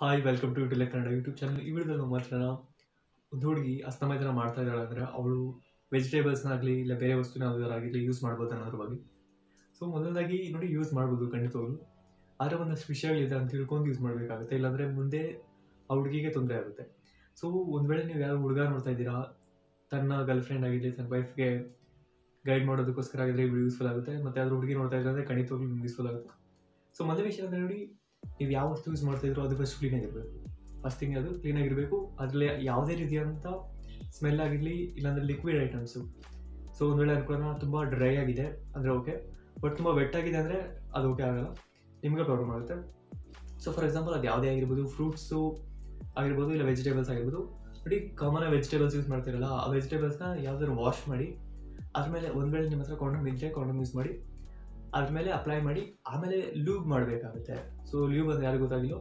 Hi welcome to ಯುಟಿಲೆ Kannada YouTube channel ಈ ವಿಡಿಯೋದಲ್ಲಿ ನಾವು ಮಾತ್ರ ಒಂದು ಹುಡುಗಿ ಅಸ್ತಮಯತನ ಮಾಡ್ತಾ ಇದ್ದಾಳೆ ಅಂದರೆ ಅವಳು ವೆಜಿಟೇಬಲ್ಸ್ನಾಗಲಿ ಇಲ್ಲ ಬೇರೆ ವಸ್ತುನ ಯಾವುದಾರಾಗಲಿ ಯೂಸ್ ಮಾಡ್ಬೋದು ಅನ್ನೋದ್ರ ಬಗ್ಗೆ. ಸೊ ಮೊದಲದಾಗಿ ನೋಡಿ ಯೂಸ್ ಮಾಡ್ಬೋದು ಖಂಡಿತವಾಗ್ಲು. ಆದರೆ ಒಂದಷ್ಟು ವಿಷಯಗಳಿದೆ ಅಂತ ತಿಳ್ಕೊಂಡು ಯೂಸ್ ಮಾಡಬೇಕಾಗುತ್ತೆ. ಇಲ್ಲಾಂದರೆ ಮುಂದೆ ಆ ಹುಡುಗಿಗೆ ತೊಂದರೆ ಆಗುತ್ತೆ. ಸೊ ಒಂದು ವೇಳೆ ನೀವು ಯಾರು ಹುಡುಗ ನೋಡ್ತಾ ಇದ್ದೀರಾ, ತನ್ನ ಗರ್ಲ್ ಫ್ರೆಂಡ್ ಆಗಿರಲಿ, ತನ್ನ ವೈಫ್ಗೆ ಗೈಡ್ ಮಾಡೋದಕ್ಕೋಸ್ಕರ ಆಗಿದ್ರೆ ಯೂಸ್ಫುಲ್ ಆಗುತ್ತೆ. ಮತ್ತು ಅದ್ರ ಹುಡುಗಿ ನೋಡ್ತಾ ಇದ್ರೆ ಅಂದರೆ ಯೂಸ್ಫುಲ್ ಆಗುತ್ತೆ. ಸೊ ಮೊದಲ ವಿಷಯ ಅಂದರೆ ನೋಡಿ ನೀವು ಯಾವ ವಸ್ತು ಯೂಸ್ ಮಾಡ್ತಾ ಇದ್ರೋ ಅದು ಫಸ್ಟ್ ಕ್ಲೀನಾಗಿರಬೇಕು ಫಸ್ಟ್ ಥಿಂಗ್ ಅದು ಕ್ಲೀನಾಗಿರಬೇಕು ಅದರಲ್ಲಿ ಯಾವುದೇ ರೀತಿಯಾದಂಥ ಸ್ಮೆಲ್ ಆಗಿರಲಿ, ಇಲ್ಲಾಂದರೆ ಲಿಕ್ವಿಡ್ ಐಟಮ್ಸು ಸೊ ಒಂದು ವೇಳೆ ಅನುಕೂಲ ತುಂಬ ಡ್ರೈ ಆಗಿದೆ, ಅಂದರೆ ಓಕೆ ಬಟ್ ತುಂಬ ಆಗಿದೆ ಅಂದರೆ ಅದು ಓಕೆ ಆಗಲ್ಲ. ನಿಮಗೆ ಪ್ರಾಬ್ಲಮ್ ಆಗುತ್ತೆ. ಸೊ ಫಾರ್ ಎಕ್ಸಾಂಪಲ್ ಅದು ಯಾವುದೇ ಆಗಿರ್ಬೋದು ಫ್ರೂಟ್ಸು ಆಗಿರ್ಬೋದು, ಇಲ್ಲ ವೆಜಿಟೇಬಲ್ಸ್ ಆಗಿರ್ಬೋದು. ಬಟ್ ಈಗ ಕಾಮನ್ ವೆಜಿಟೇಬಲ್ಸ್ ಯೂಸ್ ಮಾಡ್ತಿರಲ್ಲ, ಆ ವೆಜಿಟೇಬಲ್ಸ್ನ ಯಾವುದಾದ್ರು ವಾಶ್ ಮಾಡಿ ಅದ್ರ ಮೇಲೆ ಒಂದು ವೇಳೆ ನಿಮ್ಮ ಹತ್ರ ಕಾಂಡಮ್ ಇದ್ದರೆ ಕಾಂಡಮ್ ಯೂಸ್ ಮಾಡಿ ಅದ್ರ ಮೇಲೆ ಅಪ್ಲೈ ಮಾಡಿ, ಆಮೇಲೆ ಲೂಬ್ ಮಾಡಬೇಕಾಗುತ್ತೆ. ಸೊ ಲೂಬ್ ಅಂದರೆ ಯಾರಿಗೂ ಗೊತ್ತಾಗಿಲ್ಲೋ?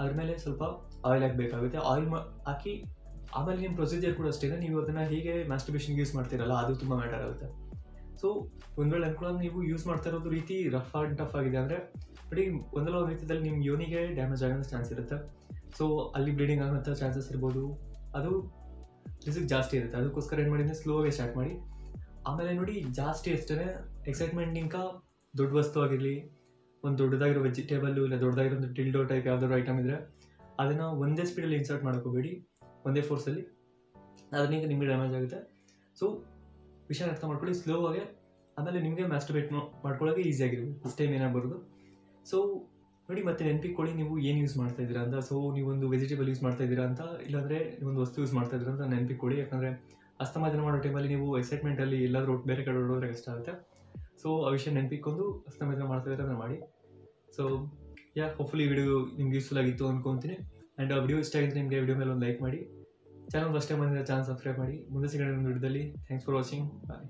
ಅದ್ರ ಮೇಲೆ ಸ್ವಲ್ಪ ಆಯಿಲ್ ಹಾಕಬೇಕಾಗುತ್ತೆ. ಆಯಿಲ್ ಹಾಕಿ, ಆಮೇಲೆ ನಿಮ್ಮ ಪ್ರೊಸೀಜರ್ ಕೂಡ ಅಷ್ಟೇ. ನೀವು ಅದನ್ನು ಹೇಗೆ ಮ್ಯಾಸ್ಟಿಬೇಷನ್ಗೆ ಯೂಸ್ ಮಾಡ್ತೀರಲ್ಲ, ಅದು ತುಂಬ ಮ್ಯಾಟರ್ ಆಗುತ್ತೆ. ಸೊ ಒಂದು ವೇಳೆ ಅನ್ಕೊಳ್ಳೋದು ನೀವು ಯೂಸ್ ಮಾಡ್ತಾ ಇರೋದು ರೀತಿ ರಫ್ ಆ್ಯಂಡ್ ಟಫ್ ಆಗಿದೆ ಅಂದರೆ ಬಟ್ ಒಂದಲ್ಲ ಒಂದು ರೀತಿಯಲ್ಲಿ ನಿಮ್ಮ ಯೋನಿಗೆ ಡ್ಯಾಮೇಜ್ ಆಗೋ ಚಾನ್ಸ್ ಇರುತ್ತೆ. ಸೊ ಅಲ್ಲಿ ಬ್ಲೀಡಿಂಗ್ ಆಗೋಂಥ ಚಾನ್ಸಸ್ ಇರ್ಬೋದು. ಅದು ರಿಸ್ಕ್ ಜಾಸ್ತಿ ಇರುತ್ತೆ. ಅದಕ್ಕೋಸ್ಕರ ಏನು ಮಾಡಿದ್ರೆ ಸ್ಲೋಗೆ ಸ್ಟಾರ್ಟ್ ಮಾಡಿ. ಆಮೇಲೆ ನೋಡಿ, ಜಾಸ್ತಿ ಅಷ್ಟೇ ಎಕ್ಸೈಟ್ಮೆಂಟ್ಗಿಂತ ದೊಡ್ಡ ವಸ್ತು ಆಗಿರಲಿ, ಒಂದು ದೊಡ್ಡದಾಗಿರೋ ವೆಜಿಟೇಬಲ್ಲು ಇಲ್ಲ ದೊಡ್ಡದಾಗಿರೋ ಒಂದು ಟಿಲ್ಡೋ ಟೈಪ್ ಯಾವುದಾದ್ರು ಐಟಮ್ ಇದ್ದರೆ ಅದನ್ನು ಒಂದೇ ಸ್ಪೀಡಲ್ಲಿ ಇನ್ಸರ್ಟ್ ಮಾಡ್ಕೋಬೇಡಿ ಒಂದೇ ಫೋರ್ಸಲ್ಲಿ ಅದರಿಂದ ನಿಮಗೆ ಡ್ಯಾಮೇಜ್ ಆಗುತ್ತೆ. ಸೊ ವಿಷಯ ಅರ್ಥ ಮಾಡ್ಕೊಳ್ಳಿ ಸ್ಲೋ ಆಗಿ, ಆಮೇಲೆ ನಿಮಗೆ ಮ್ಯಾಸ್ಟರ್ಬೇಟ್ ಮಾಡ್ಕೊಳ್ಳೋಕೆ ಈಸಿ ಆಗಿರ್ಬೇಕು ಫಸ್ಟ್ ಟೈಮ್ ಏನಾಗಿ ಬರೋದು? ಸೊ ನೋಡಿ, ಮತ್ತೆ ನೆನಪಿಕೊಳ್ಳಿ ನೀವು ಏನು ಯೂಸ್ ಮಾಡ್ತಾ ಇದ್ದೀರಾ ಅಂತ. ಸೊ ನೀವೊಂದು ವೆಜಿಟೇಬಲ್ ಯೂಸ್ ಮಾಡ್ತಾ ಇದ್ದೀರಾ ಅಂತ, ಇಲ್ಲಾಂದರೆ ನೀವೊಂದು ವಸ್ತು ಯೂಸ್ ಮಾಡ್ತಾ ಇದ್ದೀರಾ ಅಂತ ನೆನಪಿಕೊಳ್ಳಿ ಯಾಕಂದರೆ ಅಸ್ತಮಾಜನ ಮಾಡೋ ಟೈಮಲ್ಲಿ ನೀವು ಎಕ್ಸೈಟ್ಮೆಂಟಲ್ಲಿ ಎಲ್ಲಾದರೂ ಬೇರೆ ಕಡೆ ಓಡೋದ್ರೆ ಕಷ್ಟ ಆಗುತ್ತೆ. ಸೊ ಆ ವಿಷಯ ನೆನಪಿಕೊಂಡು ಅಸ್ತಮಾಜನ ಮಾಡ್ತಾ ಅದನ್ನು ಮಾಡಿ. ಸೊ ಯಾ ಹೋಪ್ಫುಲಿ ವಿಡಿಯೋ ನಿಮ್ಗೆ ಯೂಸ್ಫುಲ್ ಆಗಿತ್ತು ಅನ್ಕೊತೀನಿ. ಆ್ಯಂಡ್ ಆ ವಿಡಿಯೋ ಇಷ್ಟ ಆಗಿದ್ರೆ ನಿಮಗೆ ವಿಡಿಯೋ ಮೇಲೆ ಒಂದು ಲೈಕ್ ಮಾಡಿ. ಚಾನಲ್ ಫಸ್ಟ್ ಟೈಮ್ ಬಂದಿದ್ದ ಚಾನಲ್ ಸಬ್ಸ್ಕ್ರೈಬ್ ಮಾಡಿ. ಮುಂದೆ ಸಿಗೋಣ ವಿಡಿಯೋದಲ್ಲಿ ಥ್ಯಾಂಕ್ಸ್ ಫಾರ್ ವಾಚಿಂಗ್ ಬಾಯ್